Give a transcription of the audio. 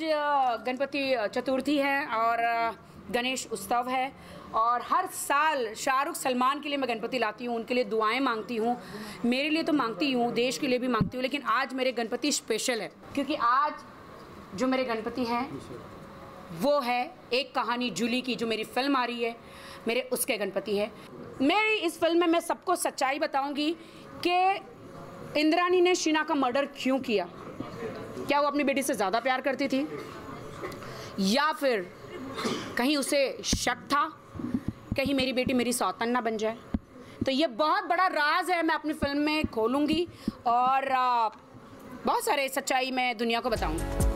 गणपति चतुर्थी है और गणेश उत्सव है। और हर साल शाहरुख सलमान के लिए मैं गणपति लाती हूँ, उनके लिए दुआएँ मांगती हूँ। मेरे लिए तो मांगती हूँ, देश के लिए भी मांगती हूँ, लेकिन आज मेरे गणपति स्पेशल है। क्योंकि आज जो मेरे गणपति हैं, वो है एक कहानी जूली की जो मेरी फ़िल्म आ रही है, मेरे उसके गणपति है। मेरी इस फ़िल्म में मैं सबको सच्चाई बताऊँगी कि इंद्रानी ने शीना का मर्डर क्यों किया। क्या वो अपनी बेटी से ज़्यादा प्यार करती थी? या फिर कहीं उसे शक था कहीं मेरी बेटी मेरी सौतन ना बन जाए? तो ये बहुत बड़ा राज है, मैं अपनी फ़िल्म में खोलूँगी और बहुत सारे सच्चाई मैं दुनिया को बताऊँगी।